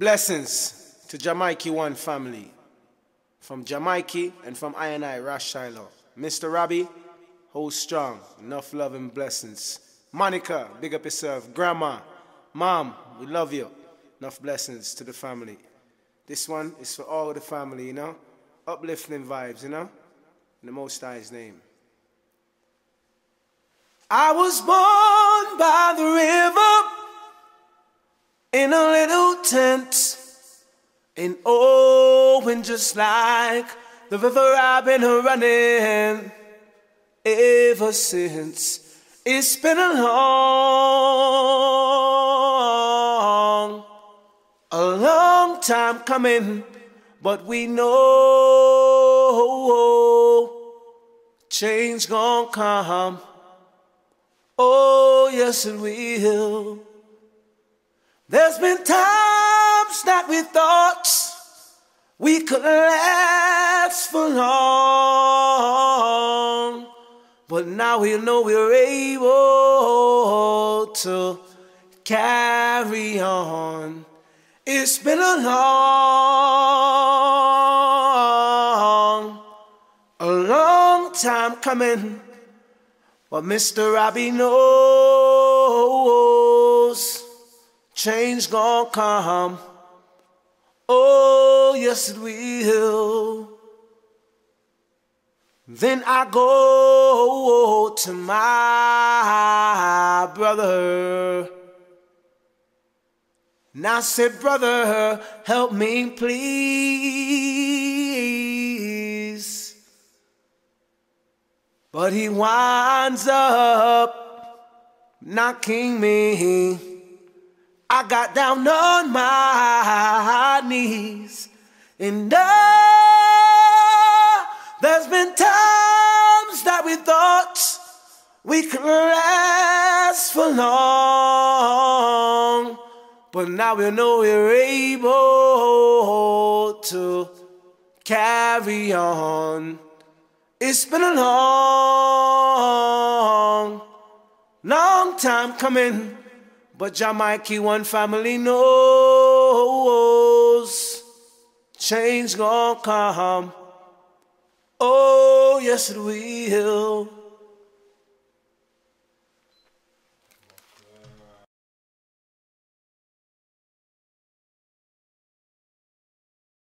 Blessings to Jah Mikey One family. From Jamaica and from I and I, Ras Shiloh. Mr. Robbie, hold strong. Enough love and blessings. Monica, big up yourself. Grandma, Mom, we love you. Enough blessings to the family. This one is for all the family, you know? Uplifting vibes, you know? In the Most High's name. I was born by the river in a little tent. Oh, and just like the river I've been running ever since. It's been a long, a long time coming, but we know change gonna come. Oh, yes, it will. There's been times that we thought we could last for long, but now we know we're able to carry on. It's been a long, a long time coming, but Mr. Robbie knows change gonna come. Oh, yes, it will. Then I go to my brother. And I said, Brother, help me, please. But he winds up knocking me I got down on my knees and uh, there's been times that we thought we could last for long, but now we know we're able to carry on. It's been a long, long time coming. But Jah Mikey one family knows change gonna come. Oh, yes, it will.